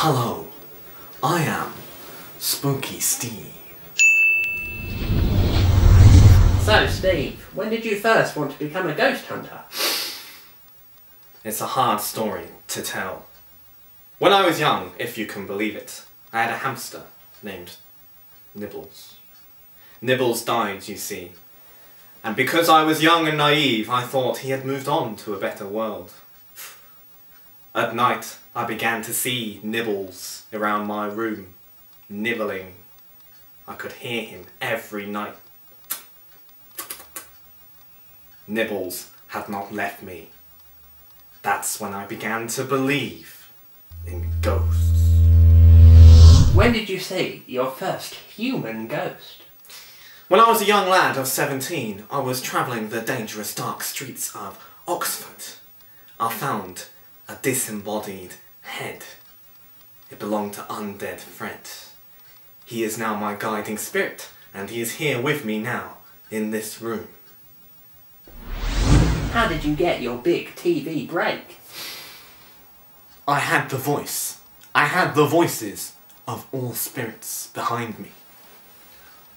Hello, I am Spooky Steve. So, Steve, when did you first want to become a ghost hunter? It's a hard story to tell. When I was young, if you can believe it, I had a hamster named Nibbles. Nibbles died, you see. And because I was young and naive, I thought he had moved on to a better world. At night, I began to see Nibbles around my room, nibbling. I could hear him every night. Nibbles had not left me. That's when I began to believe in ghosts. When did you see your first human ghost? When I was a young lad of 17, I was travelling the dangerous dark streets of Oxford. I found a disembodied head. It belonged to undead Fred. He is now my guiding spirit, and he is here with me now, in this room. How did you get your big TV break? I had the voice. I had the voices of all spirits behind me.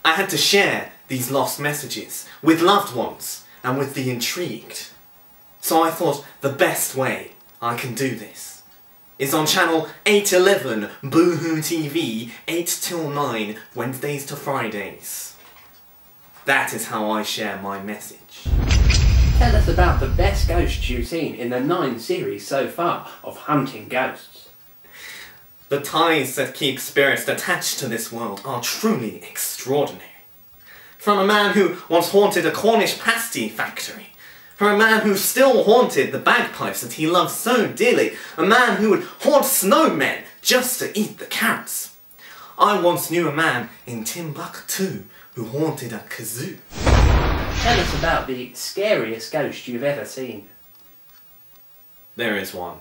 I had to share these lost messages with loved ones and with the intrigued. So I thought the best way I can do this It's on channel 811 Boohoo TV 8 till 9 Wednesdays to Fridays. That is how I share my message. Tell us about the best ghosts you've seen in the nine series so far of hunting ghosts. The ties that keep spirits attached to this world are truly extraordinary. From a man who once haunted a Cornish pasty factory, from a man who still haunted the bagpipes that he loved so dearly, a man who would haunt snowmen just to eat the carrots. I once knew a man in Timbuktu who haunted a kazoo. Tell us about the scariest ghost you've ever seen. There is one.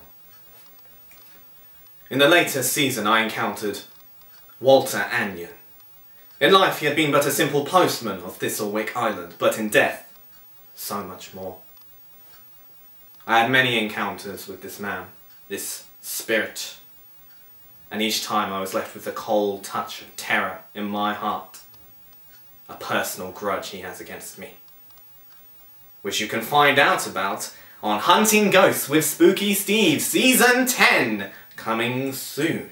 In the later season I encountered Walter Anion. In life he had been but a simple postman of Thistlewick Island, but in death, so much more. I had many encounters with this man, this spirit, and each time I was left with a cold touch of terror in my heart, a personal grudge he has against me, which you can find out about on Hunting Ghosts with Spooky Steve Season 10, coming soon.